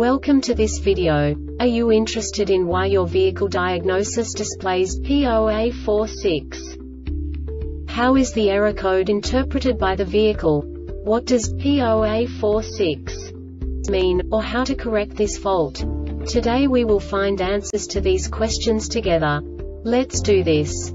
Welcome to this video. Are you interested in why your vehicle diagnosis displays P0A46? How is the error code interpreted by the vehicle? What does P0A46 mean, or how to correct this fault? Today we will find answers to these questions together. Let's do this.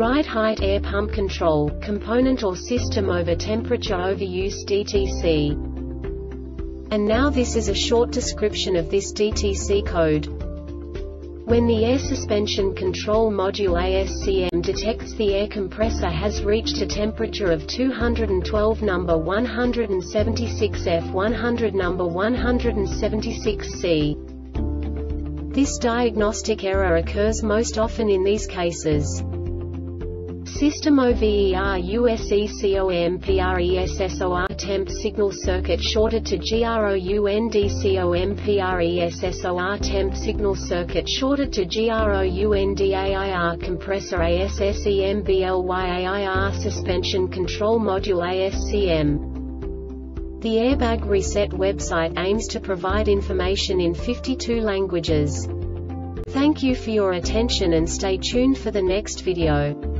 Ride height air pump control, component or system over temperature overuse DTC. And now this is a short description of this DTC code. When the air suspension control module ASCM detects the air compressor has reached a temperature of 212 number 176 F 100 number 176 C. This diagnostic error occurs most often in these cases. System OVER USECOMPRESSOR temp signal circuit shorted to GROUNDCOMPRESSOR temp signal circuit shorted to GROUNDAIR compressor ASSEMBLYAIR suspension control module ASCM. The Airbag Reset website aims to provide information in 52 languages. Thank you for your attention and stay tuned for the next video.